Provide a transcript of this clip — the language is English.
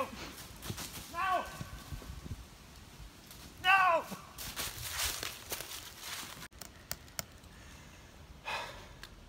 out.